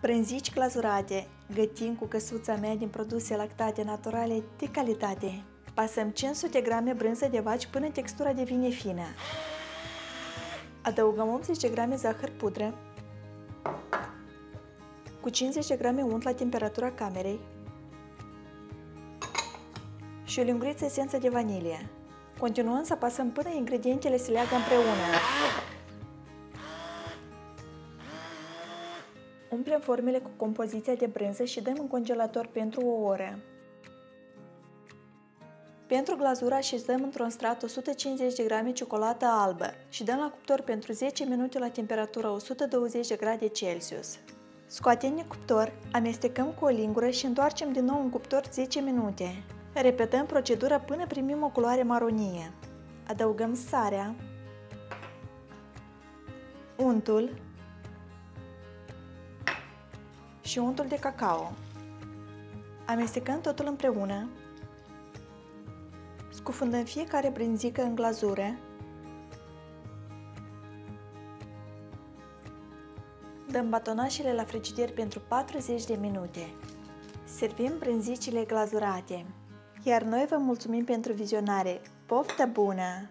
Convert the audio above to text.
Brânzici glazurate, gătim cu căsuța mea din produse lactate naturale de calitate. Pasăm 500 grame brânză de vaci până textura devine fină. Adăugăm 80 grame zahăr pudră, cu 50 grame unt la temperatura camerei și o linguriță esență de vanilie. Continuăm să pasăm până ingredientele se leagă împreună. Umplem formele cu compoziția de brânză și dăm în congelator pentru o oră. Pentru glazură așezăm într-un strat 150 de grame ciocolată albă și dăm la cuptor pentru 10 minute la temperatură 120 de grade Celsius. Scoatem din cuptor, amestecăm cu o lingură și întoarcem din nou în cuptor 10 minute. Repetăm procedura până primim o culoare maronie. Adăugăm sarea, untul și untul de cacao. Amestecăm totul împreună, scufundăm fiecare brânzică în glazură, dăm batonașele la frigider pentru 40 de minute. Servim brânzicile glazurate. Iar noi vă mulțumim pentru vizionare. Poftă bună!